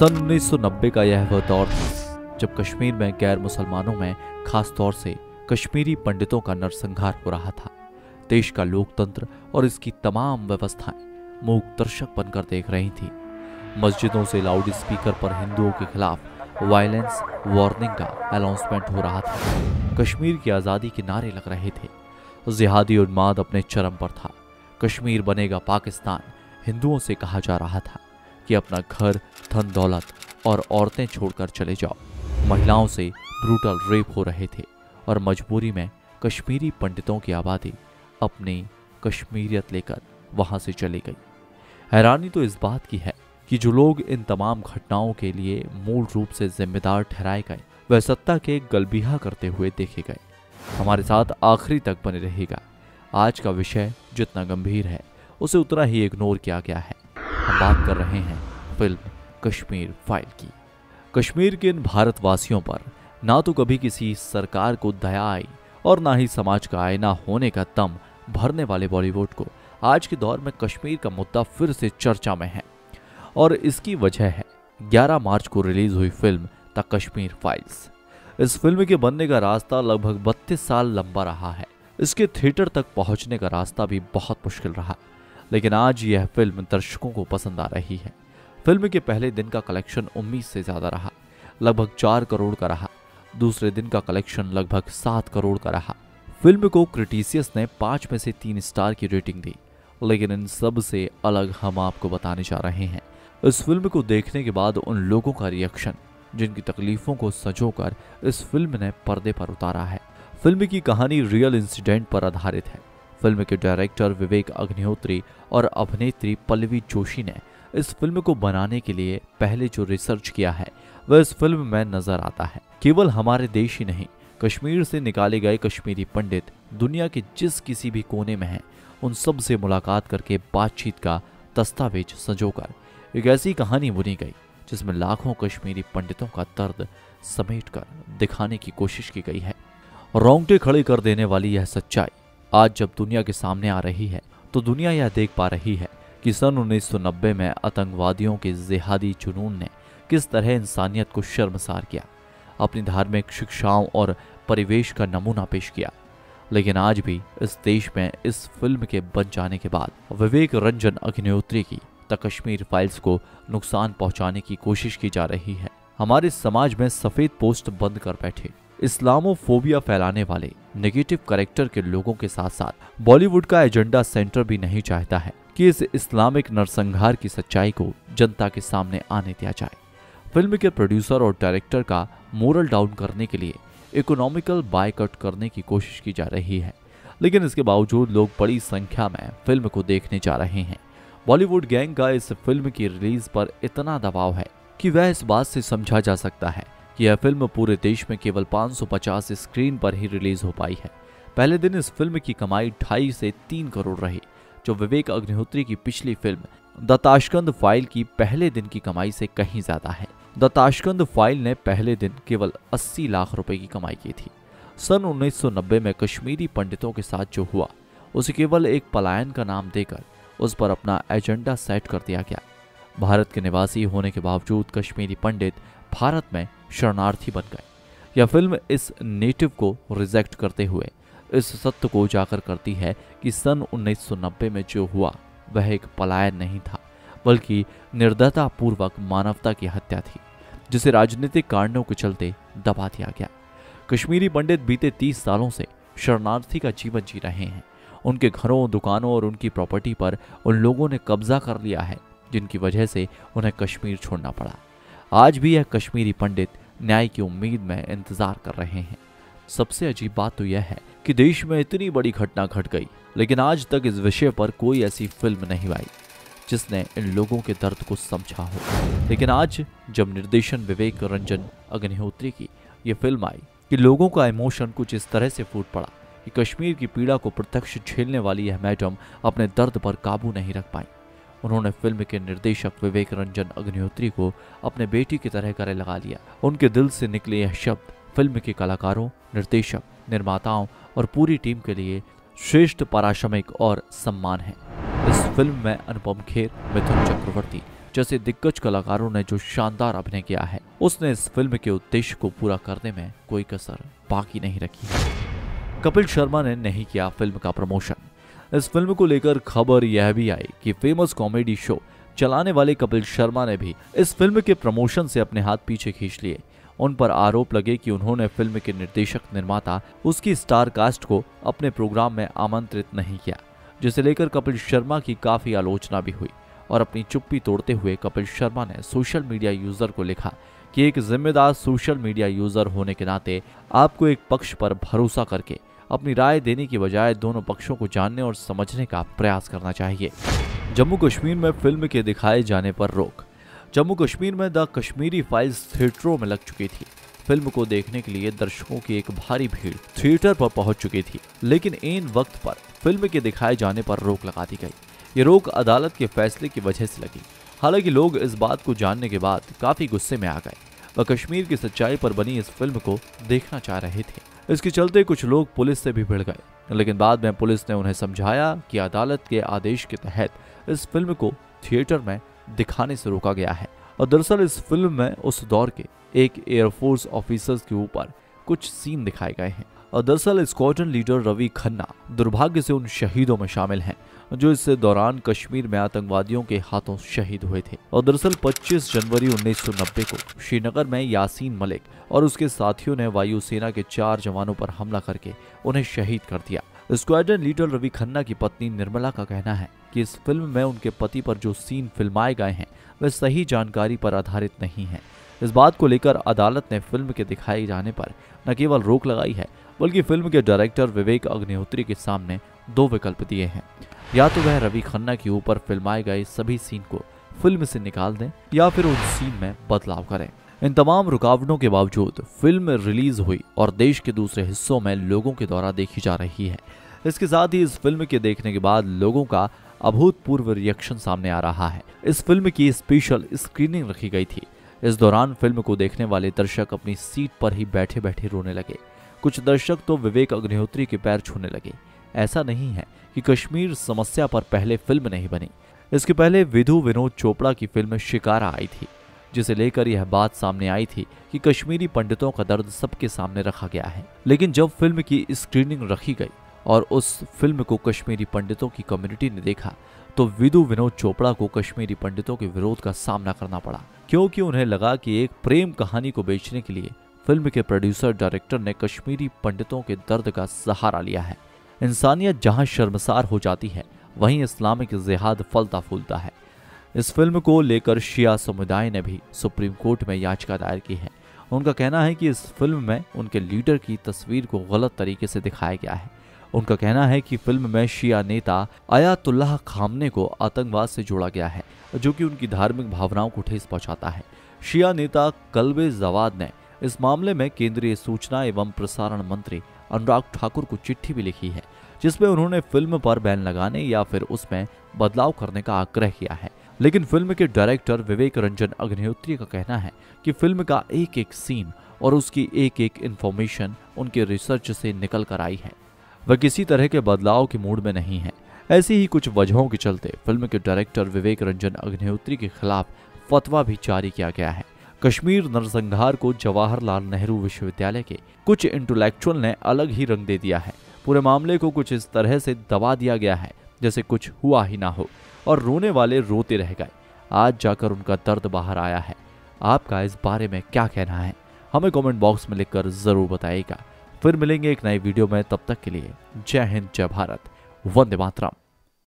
सन 1990 का यह वह दौर था, जब कश्मीर में गैर मुसलमानों में खास तौर से कश्मीरी पंडितों का नरसंहार हो रहा था। देश का लोकतंत्र और इसकी तमाम व्यवस्थाएँ मूक दर्शक बनकर देख रही थी। मस्जिदों से लाउड स्पीकर पर हिंदुओं के खिलाफ वायलेंस, वार्निंग का अनाउंसमेंट हो रहा था। कश्मीर की आज़ादी के नारे लग रहे थे। जिहादी उन्माद अपने चरम पर था। कश्मीर बनेगा पाकिस्तान, हिंदुओं से कहा जा रहा था। कि अपना घर, धन, दौलत और औरतें छोड़कर चले जाओ। महिलाओं से ब्रूटल रेप हो रहे थे और मजबूरी में कश्मीरी पंडितों की आबादी अपनी कश्मीरियत लेकर वहाँ से चली गई। हैरानी तो इस बात की है कि जो लोग इन तमाम घटनाओं के लिए मूल रूप से जिम्मेदार ठहराए गए, वह सत्ता के गलबिहा करते हुए देखे गए। हमारे साथ आखिरी तक बने रहेगा आज का विषय जितना गंभीर है, उसे उतना ही इग्नोर किया गया है। हम बात कर रहे हैं फ़िल्म कश्मीर फ़ाइल की। कश्मीर के इन भारतवासियों पर ना तो कभी किसी सरकार को दया आई और ना ही समाज का आईना होने का दम भरने वाले बॉलीवुड को। आज के दौर में कश्मीर का मुद्दा फिर से चर्चा में है और इसकी वजह है। 11 मार्च को रिलीज़ हुई फ़िल्म द कश्मीर फाइल्स। इस फ़िल्म के बनने का रास्ता लगभग बत्तीस साल लंबा रहा है। इसके थिएटर तक पहुँचने का रास्ता भी बहुत मुश्किल रहा। लेकिन आज यह फ़िल्म दर्शकों को पसंद आ रही है। फ़िल्म के पहले दिन का कलेक्शन उम्मीद से ज़्यादा रहा, लगभग चार करोड़ का रहा। दूसरे दिन का कलेक्शन लगभग सात करोड़ का रहा। फ़िल्म को क्रिटिसियस ने पाँच में से तीन स्टार की रेटिंग दी, लेकिन इन सबसे अलग हम आपको बताने जा रहे हैं। इस फ़िल्म को देखने के बाद उन लोगों का रिएक्शन, जिनकी तकलीफों को सजोकर इस फ़िल्म ने पर्दे पर उतारा है। फ़िल्म की कहानी रियल इंसिडेंट पर आधारित है। फ़िल्म के डायरेक्टर विवेक अग्निहोत्री और अभिनेत्री पल्लवी जोशी ने इस फ़िल्म को बनाने के लिए पहले जो रिसर्च किया है, वह इस फ़िल्म में नज़र आता है। केवल हमारे देश ही नहीं, कश्मीर से निकाले गए कश्मीरी पंडित, दुनिया के जिस किसी भी कोने में हैं, उन सबसे मुलाकात करके बातचीत का दस्तावेज़ सजोकर, एक ऐसी कहानी बुनी गई, जिसमें लाखों कश्मीरी पंडितों का दर्द समेटकर दिखाने की कोशिश की गई है। रोंगटे खड़े कर देने वाली यह सच्चाई आज जब दुनिया के सामने आ रही है तो दुनिया यह देख पा रही है कि सन 1990 में आतंकवादियों के जिहादी जुनून ने किस तरह इंसानियत को शर्मसार किया, अपनी धार्मिक शिक्षाओं और परिवेश का नमूना पेश किया। लेकिन आज भी इस देश में इस फ़िल्म के बन जाने के बाद विवेक रंजन अग्निहोत्री की द कश्मीर फाइल्स को नुकसान पहुँचाने की कोशिश की जा रही है। हमारे समाज में सफ़ेद पोस्ट बंद कर बैठे। इस्लामोफोबिया फैलाने वाले नेगेटिव करेक्टर के लोगों के साथ साथ बॉलीवुड का एजेंडा सेंटर भी नहीं चाहता है कि इस इस्लामिक नरसंहार की सच्चाई को जनता के सामने आने दिया जाए। फ़िल्म के प्रोड्यूसर और डायरेक्टर का मोरल डाउन करने के लिए इकोनॉमिकल बायकट करने की कोशिश की जा रही है। लेकिन इसके बावजूद लोग बड़ी संख्या में फ़िल्म को देखने जा रहे हैं। बॉलीवुड गैंग का इस फ़िल्म की रिलीज़ पर इतना दबाव है कि वह इस बात से समझा जा सकता है यह फ़िल्म पूरे देश में केवल 550 स्क्रीन पर ही रिलीज़ हो पाई है। पहले दिन इस फ़िल्म की कमाई ढाई से तीन करोड़ रही, जो विवेक अग्निहोत्री की पिछली फ़िल्म द ताशकंद फ़ाइल की पहले दिन की कमाई से कहीं ज़्यादा है। द ताशकंद फ़ाइल ने पहले दिन केवल 80 लाख रुपए की कमाई की थी। सन 1990 में कश्मीरी पंडितों के साथ जो हुआ, उसे केवल एक पलायन का नाम देकर उस पर अपना एजेंडा सेट कर दिया गया। भारत के निवासी होने के बावजूद कश्मीरी पंडित भारत में शरणार्थी बन गए। यह फ़िल्म इस नेटिव को रिजेक्ट करते हुए इस सत्य को उजागर करती है कि सन 1990 में जो हुआ, वह एक पलायन नहीं था, बल्कि निर्दयता पूर्वक मानवता की हत्या थी, जिसे राजनीतिक कारणों के चलते दबा दिया गया। कश्मीरी पंडित बीते तीस सालों से शरणार्थी का जीवन जी रहे हैं। उनके घरों, दुकानों और उनकी प्रॉपर्टी पर उन लोगों ने कब्जा कर लिया है, जिनकी वजह से उन्हें कश्मीर छोड़ना पड़ा। आज भी यह कश्मीरी पंडित न्याय की उम्मीद में इंतज़ार कर रहे हैं। सबसे अजीब बात तो यह है कि देश में इतनी बड़ी घटना घट गई, लेकिन आज तक इस विषय पर कोई ऐसी फ़िल्म नहीं आई, जिसने इन लोगों के दर्द को समझा हो। लेकिन आज जब निर्देशन विवेक रंजन अग्निहोत्री की यह फ़िल्म आई, कि लोगों का इमोशन कुछ इस तरह से फूट पड़ा कि कश्मीर की पीड़ा को प्रत्यक्ष झेलने वाली यह मैडम अपने दर्द पर काबू नहीं रख पाई। उन्होंने फ़िल्म के निर्देशक विवेक रंजन अग्निहोत्री को अपने बेटी की तरह करे लगा लिया। उनके दिल से निकले यह शब्द फ़िल्म के कलाकारों, निर्देशक, निर्माताओं और पूरी टीम के लिए श्रेष्ठ पराश्रमिक और सम्मान है। इस फ़िल्म में अनुपम खेर, मिथुन चक्रवर्ती जैसे दिग्गज कलाकारों ने जो शानदार अभिनय किया है, उसने इस फ़िल्म के उद्देश्य को पूरा करने में कोई कसर बाकी नहीं रखी कपिल शर्मा ने नहीं किया फ़िल्म का प्रमोशन। इस फ़िल्म को लेकर खबर यह भी आई कि फ़ेमस कॉमेडी शो चलाने वाले कपिल शर्मा ने भी इस फ़िल्म के प्रमोशन से अपने हाथ पीछे खींच लिए। उन पर आरोप लगे कि उन्होंने फ़िल्म के निर्देशक, निर्माता, उसकी स्टार कास्ट को अपने प्रोग्राम में आमंत्रित नहीं किया, जिसे लेकर कपिल शर्मा की काफ़ी आलोचना भी हुई और अपनी चुप्पी तोड़ते हुए कपिल शर्मा ने सोशल मीडिया यूज़र को लिखा कि एक जिम्मेदार सोशल मीडिया यूज़र होने के नाते आपको एक पक्ष पर भरोसा करके अपनी राय देने की बजाय दोनों पक्षों को जानने और समझने का प्रयास करना चाहिए। जम्मू कश्मीर में फ़िल्म के दिखाए जाने पर रोक। जम्मू कश्मीर में द कश्मीरी फाइल्स थिएटरों में लग चुकी थी। फ़िल्म को देखने के लिए दर्शकों की एक भारी भीड़ थिएटर पर पहुँच चुकी थी, लेकिन इन वक्त पर फ़िल्म के दिखाए जाने पर रोक लगा दी गई। ये रोक अदालत के फैसले की वजह से लगी। हालाँकि लोग इस बात को जानने के बाद काफ़ी गुस्से में आ गए। वह कश्मीर की सच्चाई पर बनी इस फ़िल्म को देखना चाह रहे थे। इसके चलते कुछ लोग पुलिस से भी भिड़ गए। लेकिन बाद में पुलिस ने उन्हें समझाया कि अदालत के आदेश के तहत इस फ़िल्म को थिएटर में दिखाने से रोका गया है। और दरअसल इस फ़िल्म में उस दौर के एक एयरफोर्स ऑफिसर्स के ऊपर कुछ सीन दिखाए गए हैं। और दरअसल स्क्वाड्रन लीडर रवि खन्ना दुर्भाग्य से उन शहीदों में शामिल हैं, जो इस दौरान कश्मीर में आतंकवादियों के हाथों शहीद हुए थे। और दरअसल 25 जनवरी 1990 को श्रीनगर में यासीन मलिक और उसके साथियों ने वायुसेना के चार जवानों पर हमला करके उन्हें शहीद कर दिया। स्क्वाड्रन लीडर रवि खन्ना की पत्नी निर्मला का कहना है कि इस फ़िल्म में उनके पति पर जो सीन फिल्माए गए हैं, वे सही जानकारी पर आधारित नहीं है। इस बात को लेकर अदालत ने फ़िल्म के दिखाए जाने पर न केवल रोक लगाई है बल्कि फ़िल्म के डायरेक्टर विवेक अग्निहोत्री के सामने दो विकल्प दिए हैं। या तो वह रवि खन्ना के ऊपर फिल्माए गए सभी सीन को फ़िल्म से निकाल दें, या फिर उस सीन में बदलाव करें। इन तमाम रुकावटों के बावजूद फ़िल्म रिलीज़ हुई और देश के दूसरे हिस्सों में लोगों के द्वारा देखी जा रही है। इसके साथ ही इस फ़िल्म के देखने के बाद लोगों का अभूतपूर्व रिएक्शन सामने आ रहा है। इस फ़िल्म की स्पेशल स्क्रीनिंग रखी गई थी। इस दौरान फ़िल्म को देखने वाले दर्शक अपनी सीट पर ही बैठे बैठे रोने लगे। कुछ दर्शक तो विवेक अग्निहोत्री के पैर छूने लगे। ऐसा नहीं है कि कश्मीर समस्या पर पहले फ़िल्म नहीं बनी। इसके पहले विधु विनोद चोपड़ा की फ़िल्म शिकारा आई थी, जिसे लेकर यह बात सामने आई थी कि कश्मीरी पंडितों का दर्द सबके सामने रखा गया है। लेकिन जब फ़िल्म की स्क्रीनिंग रखी गई और उस फ़िल्म को कश्मीरी पंडितों की कम्युनिटी ने देखा तो विधु विनोद चोपड़ा को कश्मीरी पंडितों के विरोध का सामना करना पड़ा, क्योंकि उन्हें लगा कि एक प्रेम कहानी को बेचने के लिए फ़िल्म के प्रोड्यूसर, डायरेक्टर ने कश्मीरी पंडितों के दर्द का सहारा लिया है। इंसानियत जहाँ शर्मसार हो जाती है, वहीं इस्लामिक जिहाद फलता फूलता है। इस फ़िल्म को लेकर शिया समुदाय ने भी सुप्रीम कोर्ट में याचिका दायर की है। उनका कहना है कि इस फ़िल्म में उनके लीडर की तस्वीर को गलत तरीके से दिखाया गया है। उनका कहना है कि फ़िल्म में शिया नेता आयातुल्लाह खामने को आतंकवाद से जोड़ा गया है, जो कि उनकी धार्मिक भावनाओं को ठेस पहुंचाता है। शिया नेता कलबे जवाद ने इस मामले में केंद्रीय सूचना एवं प्रसारण मंत्री अनुराग ठाकुर को चिट्ठी भी लिखी है, जिसमें उन्होंने फ़िल्म पर बैन लगाने या फिर उसमें बदलाव करने का आग्रह किया है। लेकिन फ़िल्म के डायरेक्टर विवेक रंजन अग्निहोत्री का कहना है कि फ़िल्म का एक एक सीन और उसकी एक एक इंफॉर्मेशन उनके रिसर्च से निकल कर आई है। वह किसी तरह के बदलाव के मूड में नहीं है। ऐसी ही कुछ वजहों के चलते फ़िल्म के डायरेक्टर विवेक रंजन अग्निहोत्री के खिलाफ फतवा भी जारी किया गया है। कश्मीर नरसंहार को जवाहरलाल नेहरू विश्वविद्यालय के कुछ इंटेलेक्चुअल ने अलग ही रंग दे दिया है। पूरे मामले को कुछ इस तरह से दबा दिया गया है, जैसे कुछ हुआ ही ना हो, और रोने वाले रोते रह गए। आज जाकर उनका दर्द बाहर आया है। आपका इस बारे में क्या कहना है? हमें कमेंट बॉक्स में लिखकर ज़रूर बताइएगा। फिर मिलेंगे एक नई वीडियो में, तब तक के लिए जय हिंद, जय भारत, वंदे मातरम।